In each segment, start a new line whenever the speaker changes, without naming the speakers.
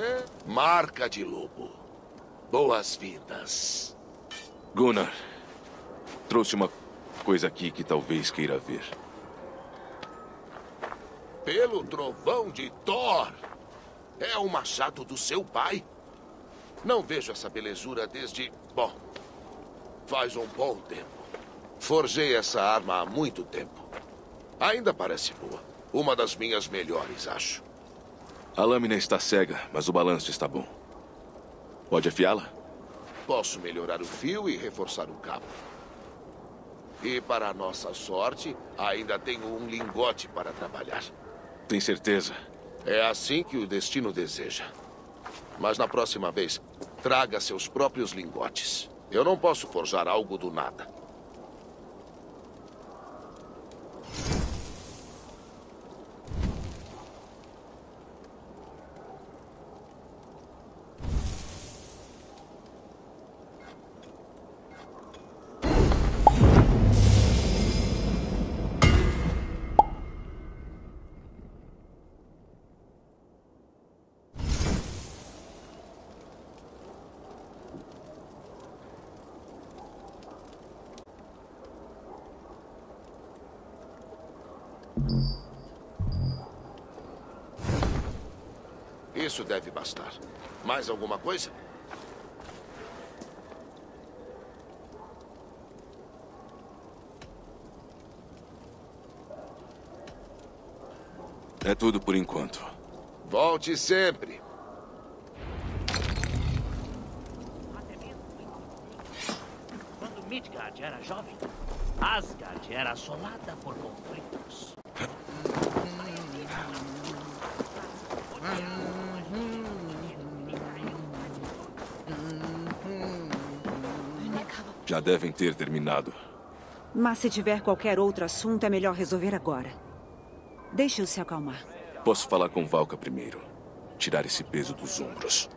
É, marca de lobo. Boas-vindas.
Gunnar, trouxe uma coisa aqui que talvez queira ver.
Pelo trovão de Thor. É o machado do seu pai? Não vejo essa belezura desde... Bom, faz um bom tempo. Forjei essa arma há muito tempo. Ainda parece boa. Uma das minhas melhores, acho.
A lâmina está cega, mas o balanço está bom. Pode afiá-la?
Posso melhorar o fio e reforçar o cabo. E para nossa sorte, ainda tenho um lingote para trabalhar.
Tem certeza?
É assim que o destino deseja. Mas na próxima vez, traga seus próprios lingotes. Eu não posso forjar algo do nada. Isso deve bastar. Mais alguma coisa?
É tudo por enquanto.
Volte sempre.
Quando Midgard era jovem, Asgard era assolada por conflitos.
Já devem ter terminado.
Mas se tiver qualquer outro assunto, é melhor resolver agora. Deixe-o se acalmar.
Posso falar com Valka primeiro. Tirar esse peso dos ombros.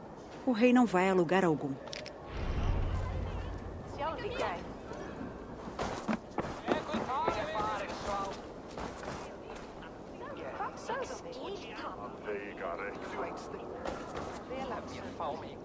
O rei não vai a lugar algum. They got.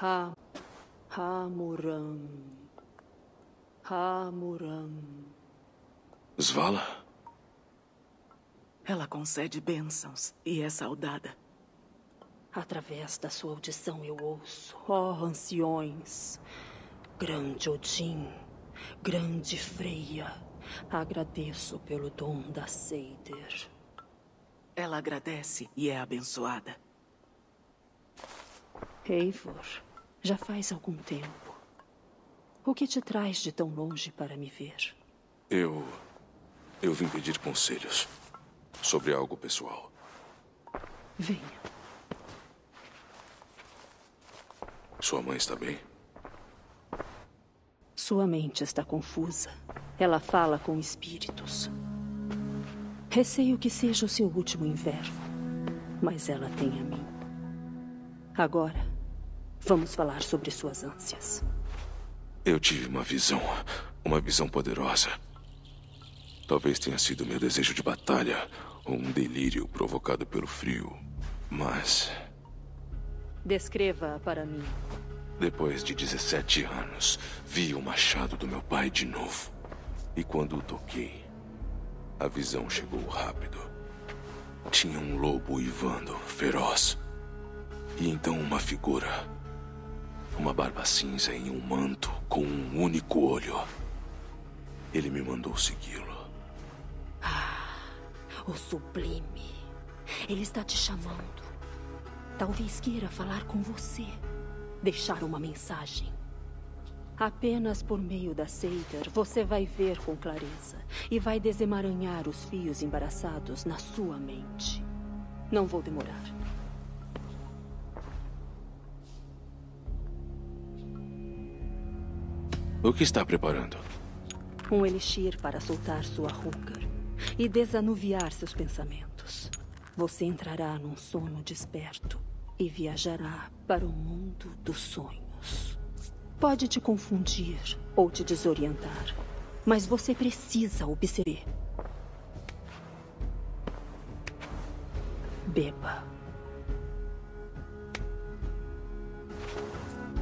Ha. Hamuram. Hamuram.
Svala?
Ela concede bênçãos e é saudada.
Através da sua audição eu ouço, ó oh, anciões, grande Odin, grande Freia, agradeço pelo dom da Seider.
Ela agradece e é abençoada.
Eivor, já faz algum tempo. O que te traz de tão longe para me ver?
Eu. Eu vim pedir conselhos sobre algo pessoal.
Venha.
Sua mãe está bem?
Sua mente está confusa. Ela fala com espíritos. Receio que seja o seu último inverno. Mas ela tem a mim. Agora, vamos falar sobre suas ânsias.
Eu tive uma visão. Uma visão poderosa. Talvez tenha sido meu desejo de batalha ou um delírio provocado pelo frio. Mas.
Descreva para mim.
Depois de 17 anos, vi o machado do meu pai de novo. E quando o toquei, a visão chegou rápido. Tinha um lobo uivando, feroz. E então uma figura. Uma barba cinza em um manto com um único olho. Ele me mandou segui-lo.
O sublime. Ele está te chamando. Talvez queira falar com você. Deixar uma mensagem. Apenas por meio da Seider você vai ver com clareza e vai desemaranhar os fios embaraçados na sua mente. Não vou demorar.
O que está preparando?
Um elixir para soltar sua Hungar e desanuviar seus pensamentos. Você entrará num sono desperto e viajará para o mundo dos sonhos. Pode te confundir ou te desorientar, mas você precisa observar. Beba.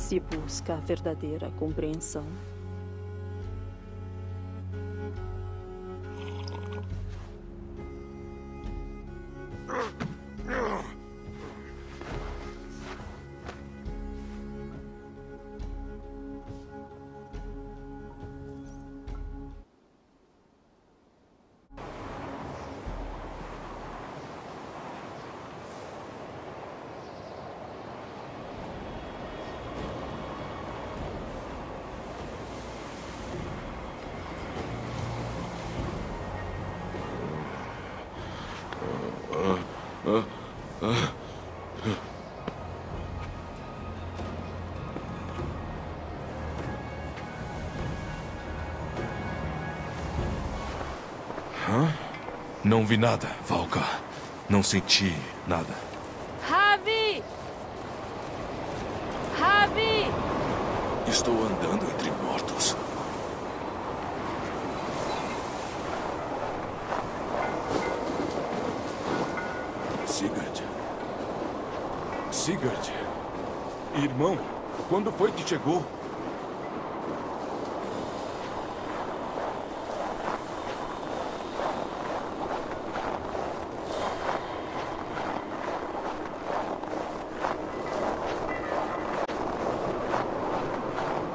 Se busca a verdadeira compreensão,
Não vi nada, Valka. Não senti nada.
Ravi! Ravi!
Estou andando entre mortos. Sigurd. Sigurd. Irmão, quando foi que chegou?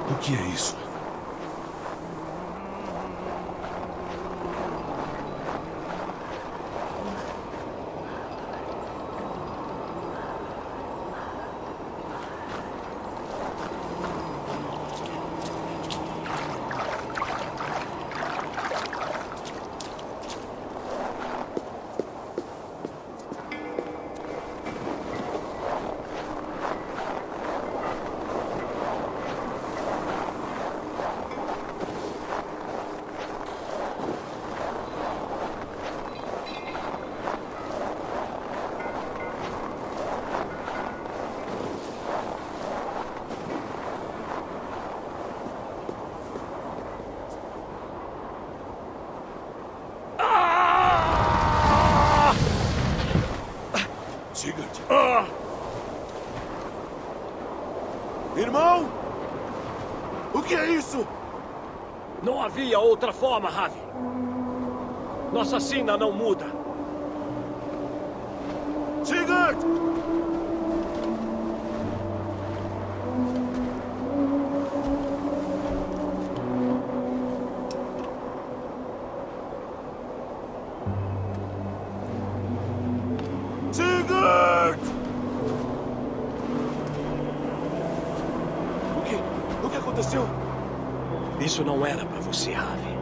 O que é isso? Sigurd. Irmão? O que é isso?
Não havia outra forma, Ravi. Nossa sina não muda.
Sigurd! Sigurd! O que? O que aconteceu?
Isso não era para você, Ravi.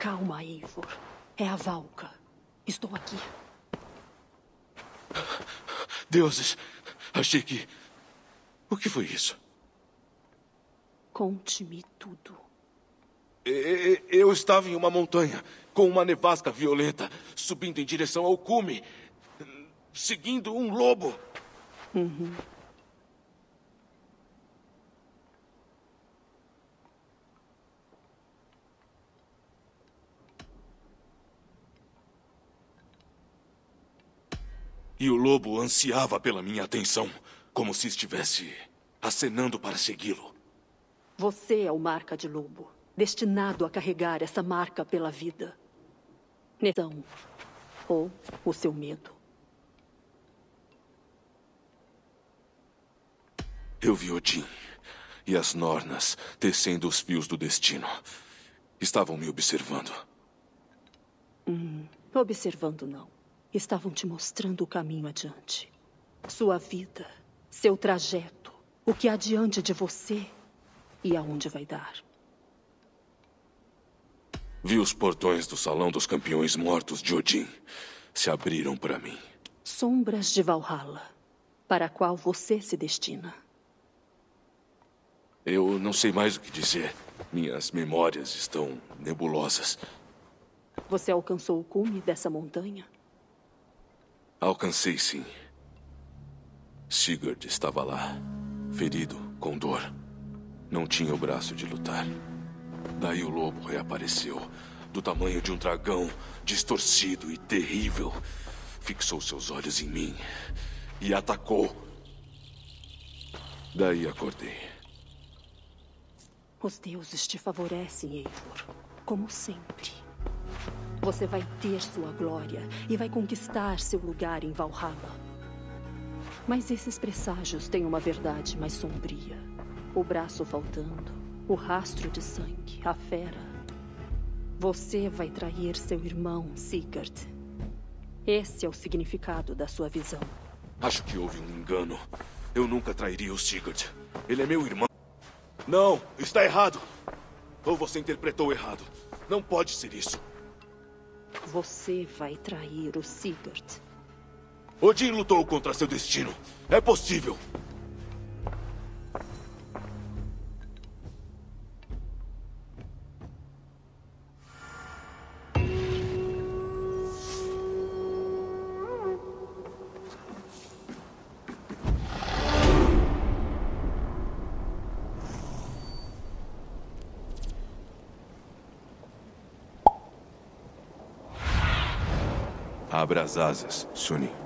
Calma, Eivor. É a Valka. Estou aqui.
deuses! Achei que. O que foi isso?
Conte-me tudo.
Eu estava em uma montanha, com uma nevasca violenta, subindo em direção ao cume, seguindo um lobo. E o lobo ansiava pela minha atenção, como se estivesse acenando para segui-lo.
Você é o marca de lobo, destinado a carregar essa marca pela vida. Netão. Ou o seu medo.
Eu vi Odin e as Nornas tecendo os fios do destino. Estavam me observando.
Observando, não. Estavam te mostrando o caminho adiante. Sua vida, seu trajeto, o que há diante de você e aonde vai dar.
Vi os portões do Salão dos Campeões Mortos de Odin se abriram para mim.
Sombras de Valhalla, para a qual você se destina.
Eu não sei mais o que dizer. Minhas memórias estão nebulosas.
Você alcançou o cume dessa montanha?
Alcancei sim. Sigurd estava lá, ferido, com dor. Não tinha o braço de lutar. Daí o lobo reapareceu, do tamanho de um dragão, distorcido e terrível. Fixou seus olhos em mim e atacou. Daí acordei.
Os deuses te favorecem, Eivor, como sempre. Você vai ter sua glória e vai conquistar seu lugar em Valhalla. Mas esses presságios têm uma verdade mais sombria. O braço faltando, o rastro de sangue, a fera. Você vai trair seu irmão, Sigurd. Esse é o significado da sua visão.
Acho que houve um engano. Eu nunca trairia o Sigurd. Ele é meu irmão. Não, está errado. Ou você interpretou errado. Não pode ser isso.
Você vai trair o Sigurd.
Odin lutou contra seu destino. É possível. Abra as asas, Suni.